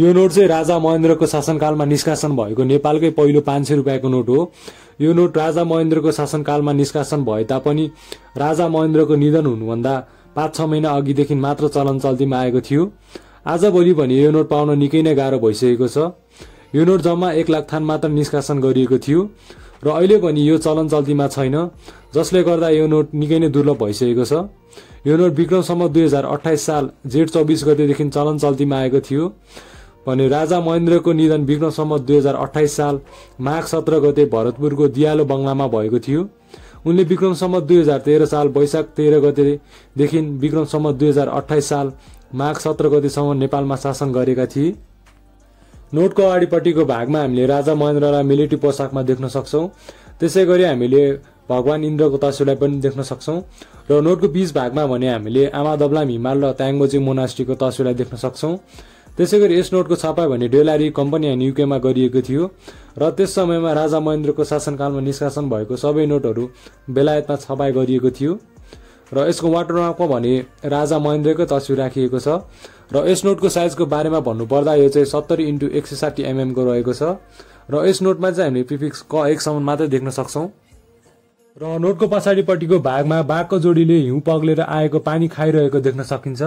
यो नोट चाहिँ राजा महेन्द्रको शासनकालमा निष्कासन भएको। नेपालकै पहिलो पाँच सय रुपियाँको नोट हो। यो नोट राजा महेन्द्रको शासनकालमा निष्कासन भए तापनि राजा महेन्द्रको निधन हुनुभन्दा पाँच छ महिना अघिदेखि मात्र चलन चल्तीमा आएको थियो। आजभोलि भने यो नोट पाउन निकै नै गाह्रो भइसकेको छ। यो नोट जम्मा एक लाख थान मात्र निष्कासन गरिएको थियो र अहिले पनि यो चलन चल्तीमा छैन जसले गर्दा यो नोट निकै नै दुर्लभ भइसकेको छ। यो नोट विक्रमसम्म दुई हजार अठाइस साल जेठ चौबिस गतेदेखि चलन चल्तीमा आएको थियो। भने राजा महेन्द्रको निधन विक्रमसम्म दुई हजार अठाइस साल माघ सत्र गते भरतपुरको दियालो बङ्गलामा भएको थियो। उनले विक्रमसम्म दुई हजार तेह्र साल वैशाख तेह्र गतेदेखि विक्रमसम्म दुई हजार अठाइस साल माघ सत्र गतेसम्म नेपालमा शासन गरेका थिए। नोटको अगाडिपट्टिको भागमा हामीले राजा महेन्द्रलाई मिलिट्री पोसाकमा देख्न सक्छौँ। त्यसै गरी हामीले भगवान् इन्द्रको तस्विरलाई पनि देख्न सक्छौँ र नोटको बीच भागमा भने हामीले आमा दबलाम हिमाल र त्याङ्गोजी मोनास्ट्रीको तस्विरलाई देख्न सक्छौँ। त्यसै गरी यस नोटको छपाई भने डेलारी कम्पनी एन्ड युकेमा गरिएको थियो र त्यस समयमा राजा महेन्द्रको शासनकालमा निष्कासन भएको सबै नोटहरू बेलायतमा छपाई गरिएको थियो र यसको वाटरमार्कमा भने राजा महेन्द्रकै तस्विर राखिएको छ र यस नोटको साइजको बारेमा भन्नुपर्दा यो चाहिँ सत्तरी इन्टु एक सय साठी एमएमको रहेको छ र यस नोटमा चाहिँ हामीले प्रिफिक्स क एकसम्म मात्रै देख्न सक्छौँ। र नोटको पछाडिपट्टिको भागमा बाघको जोडीले हिउँ पग्लेर आएको पानी खाइरहेको देख्न सकिन्छ।